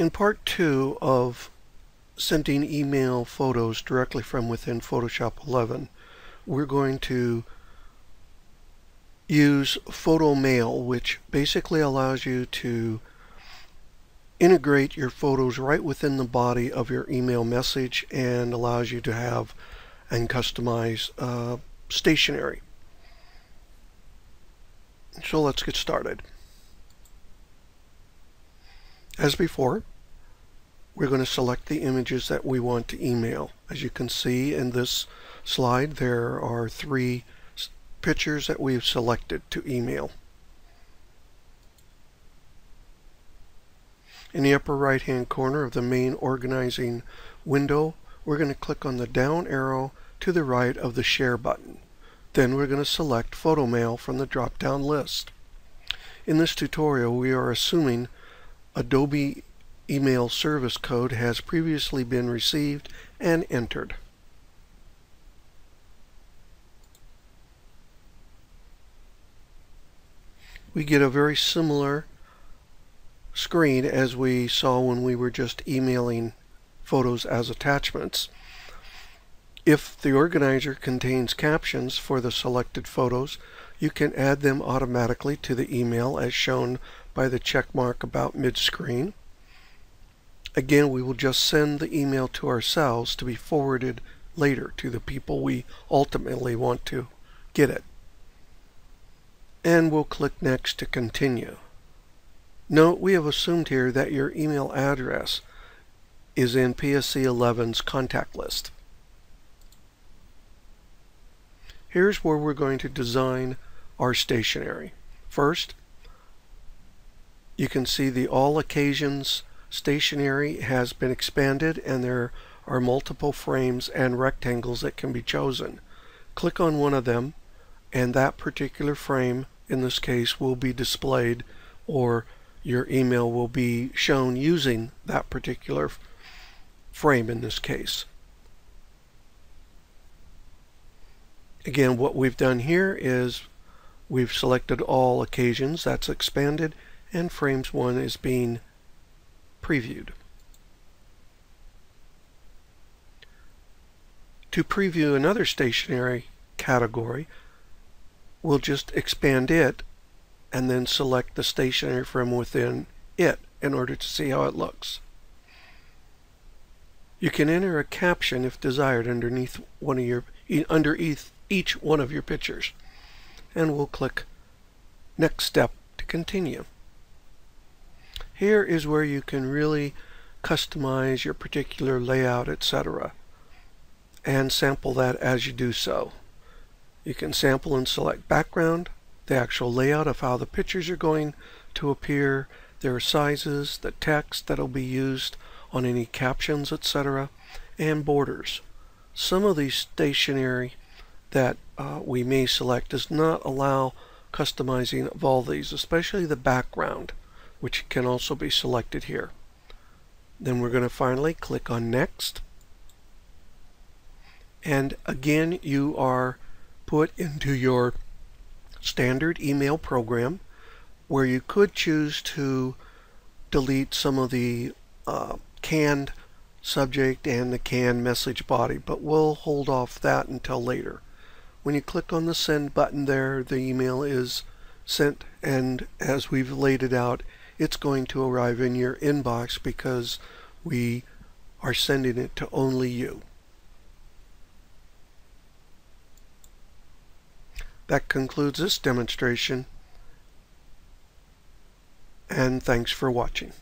In part two of sending email photos directly from within Photoshop 11, we're going to use Photo Mail, which basically allows you to integrate your photos right within the body of your email message and allows you to have and customize uh, stationery. So let's get started. As before, we're going to select the images that we want to email. As you can see in this slide, there are three pictures that we've selected to email. In the upper right hand corner of the main organizing window, we're going to click on the down arrow to the right of the share button. Then we're going to select photo mail from the drop down list. In this tutorial we are assuming Adobe email service code has previously been received and entered. We get a very similar screen as we saw when we were just emailing photos as attachments. If the organizer contains captions for the selected photos, you can add them automatically to the email as shown by the check mark about mid-screen. Again, we will just send the email to ourselves to be forwarded later to the people we ultimately want to get it. And we'll click Next to continue. Note we have assumed here that your email address is in PSE 11's contact list. Here's where we're going to design our stationery. First, you can see the all occasions stationery has been expanded and there are multiple frames and rectangles that can be chosen. Click on one of them and that particular frame in this case will be displayed or your email will be shown using that particular frame in this case. Again, what we've done here is we've selected all occasions, that's expanded, and frames 1 is being previewed. To preview another stationary category, we'll just expand it and then select the stationery from within it in order to see how it looks. You can enter a caption if desired underneath one of your under each one of your pictures. And we'll click next step to continue. Here is where you can really customize your particular layout, etc. and sample that as you do so. You can sample and select background, the actual layout of how the pictures are going to appear, their sizes, the text that'll be used on any captions, etc., and borders. Some of these stationery that uh, we may select does not allow customizing of all these, especially the background, which can also be selected here. Then we're going to finally click on Next. And again, you are put into your standard email program where you could choose to delete some of the uh, canned subject and the canned message body, but we'll hold off that until later. When you click on the send button there, the email is sent and as we've laid it out, it's going to arrive in your inbox because we are sending it to only you. That concludes this demonstration and thanks for watching.